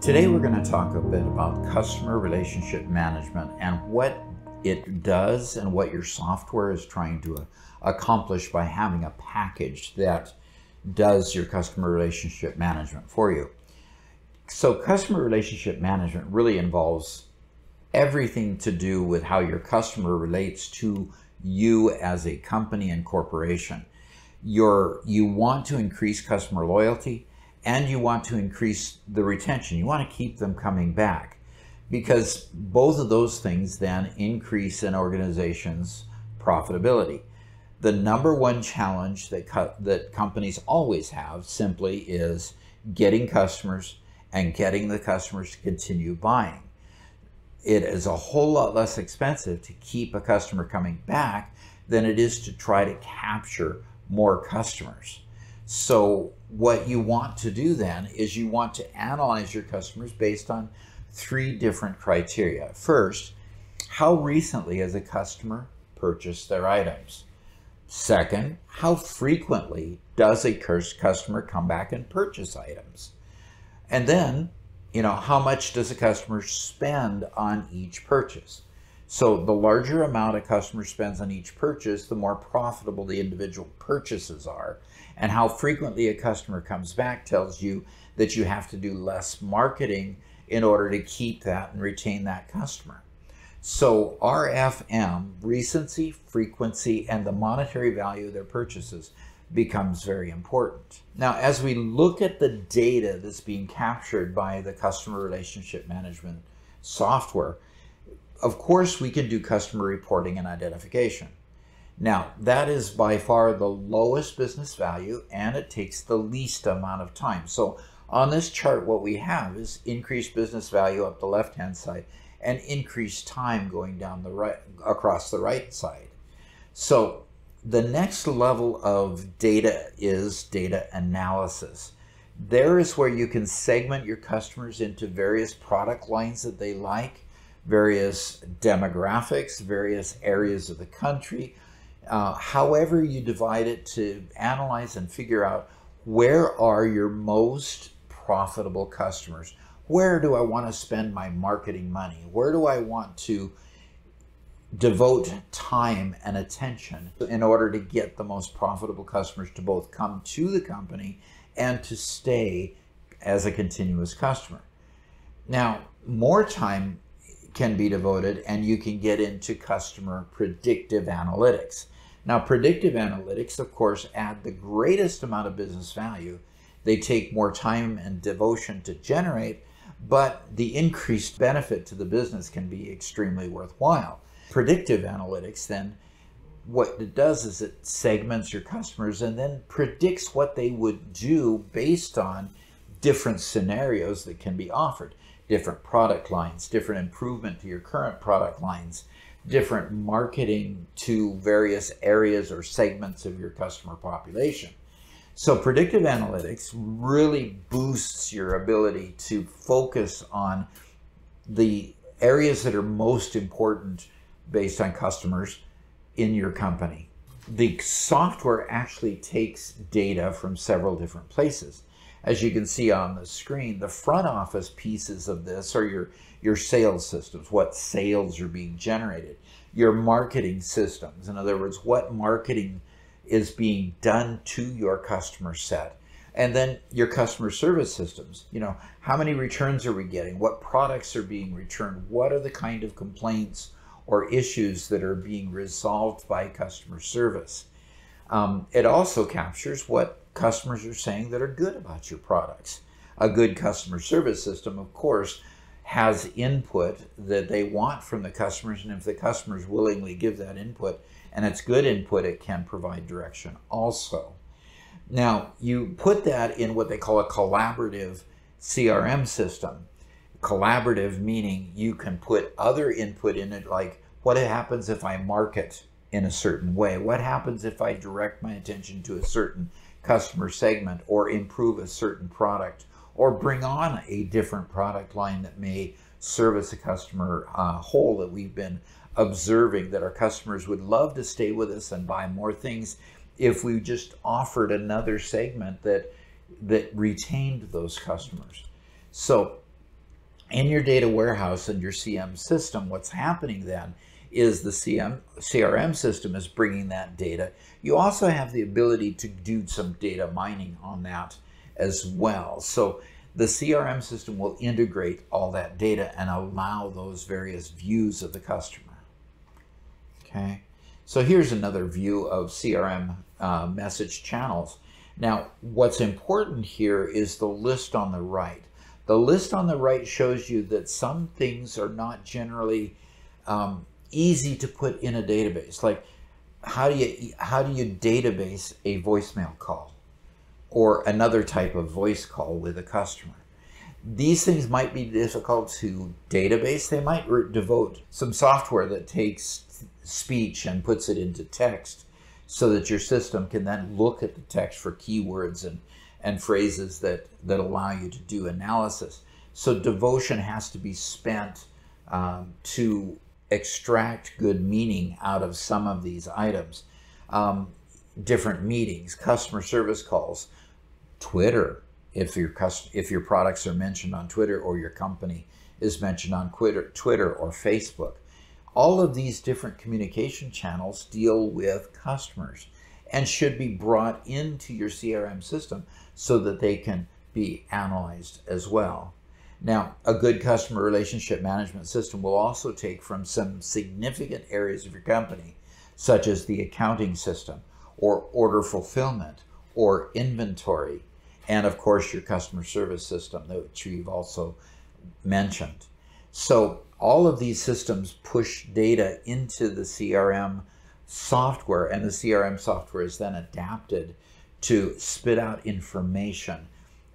Today we're going to talk a bit about customer relationship management and what it does and what your software is trying to uh, accomplish by having a package that does your customer relationship management for you. So customer relationship management really involves everything to do with how your customer relates to you as a company and corporation. You're, you want to increase customer loyalty and you want to increase the retention. You want to keep them coming back because both of those things then increase an organization's profitability. The number one challenge that, co that companies always have simply is getting customers and getting the customers to continue buying. It is a whole lot less expensive to keep a customer coming back than it is to try to capture more customers. So what you want to do then is you want to analyze your customers based on three different criteria. First, how recently has a customer purchased their items? Second, how frequently does a customer come back and purchase items? And then, you know, how much does a customer spend on each purchase? So the larger amount a customer spends on each purchase, the more profitable the individual purchases are. And how frequently a customer comes back tells you that you have to do less marketing in order to keep that and retain that customer. So RFM, recency, frequency, and the monetary value of their purchases becomes very important. Now, as we look at the data that's being captured by the customer relationship management software, of course, we can do customer reporting and identification. Now, that is by far the lowest business value and it takes the least amount of time. So on this chart, what we have is increased business value up the left-hand side and increased time going down the right across the right side. So the next level of data is data analysis. There is where you can segment your customers into various product lines that they like, various demographics, various areas of the country, uh, however you divide it to analyze and figure out where are your most profitable customers? Where do I want to spend my marketing money? Where do I want to devote time and attention in order to get the most profitable customers to both come to the company and to stay as a continuous customer? Now, more time can be devoted and you can get into customer predictive analytics. Now, predictive analytics, of course, add the greatest amount of business value. They take more time and devotion to generate, but the increased benefit to the business can be extremely worthwhile. Predictive analytics, then, what it does is it segments your customers and then predicts what they would do based on different scenarios that can be offered different product lines, different improvement to your current product lines, different marketing to various areas or segments of your customer population. So predictive analytics really boosts your ability to focus on the areas that are most important based on customers in your company. The software actually takes data from several different places. As you can see on the screen, the front office pieces of this are your your sales systems, what sales are being generated, your marketing systems. In other words, what marketing is being done to your customer set. And then your customer service systems. You know, how many returns are we getting? What products are being returned? What are the kind of complaints or issues that are being resolved by customer service? Um, it also captures what customers are saying that are good about your products. A good customer service system, of course, has input that they want from the customers, and if the customers willingly give that input, and it's good input, it can provide direction also. Now, you put that in what they call a collaborative CRM system. Collaborative meaning you can put other input in it, like what happens if I market in a certain way? What happens if I direct my attention to a certain customer segment or improve a certain product or bring on a different product line that may service a customer uh, whole that we've been observing that our customers would love to stay with us and buy more things if we just offered another segment that that retained those customers. So in your data warehouse and your CM system, what's happening then is the CM, CRM system is bringing that data. You also have the ability to do some data mining on that as well. So the CRM system will integrate all that data and allow those various views of the customer. Okay, so here's another view of CRM uh, message channels. Now, what's important here is the list on the right. The list on the right shows you that some things are not generally um, easy to put in a database. Like how do you how do you database a voicemail call or another type of voice call with a customer? These things might be difficult to database. They might devote some software that takes speech and puts it into text so that your system can then look at the text for keywords and, and phrases that, that allow you to do analysis. So devotion has to be spent um, to extract good meaning out of some of these items. Um, different meetings, customer service calls, Twitter, if your if your products are mentioned on Twitter or your company is mentioned on Twitter, Twitter or Facebook. All of these different communication channels deal with customers and should be brought into your CRM system so that they can be analyzed as well. Now, a good customer relationship management system will also take from some significant areas of your company, such as the accounting system, or order fulfillment, or inventory, and of course your customer service system, which you've also mentioned. So all of these systems push data into the CRM software, and the CRM software is then adapted to spit out information,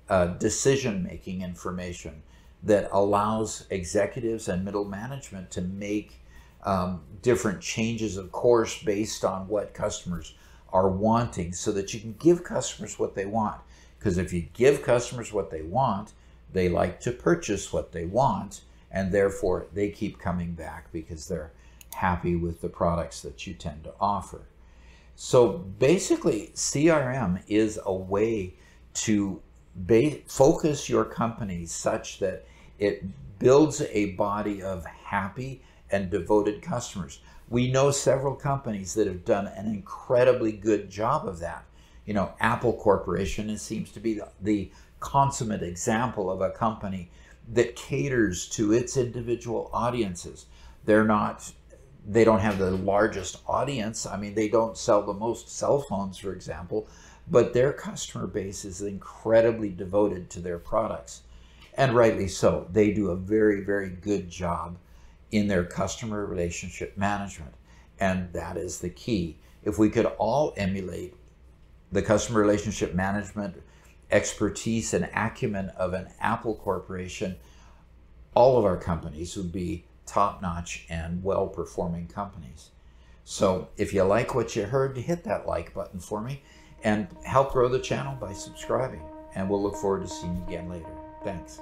uh, decision making information that allows executives and middle management to make um, different changes of course based on what customers are wanting so that you can give customers what they want. Because if you give customers what they want, they like to purchase what they want, and therefore they keep coming back because they're happy with the products that you tend to offer. So basically, CRM is a way to focus your company such that it builds a body of happy and devoted customers. We know several companies that have done an incredibly good job of that. You know, Apple Corporation it seems to be the, the consummate example of a company that caters to its individual audiences. They're not they don't have the largest audience. I mean, they don't sell the most cell phones, for example, but their customer base is incredibly devoted to their products and rightly so. They do a very, very good job in their customer relationship management, and that is the key. If we could all emulate the customer relationship management expertise and acumen of an Apple Corporation, all of our companies would be top notch and well performing companies. So if you like what you heard, hit that like button for me and help grow the channel by subscribing. And we'll look forward to seeing you again later. Thanks.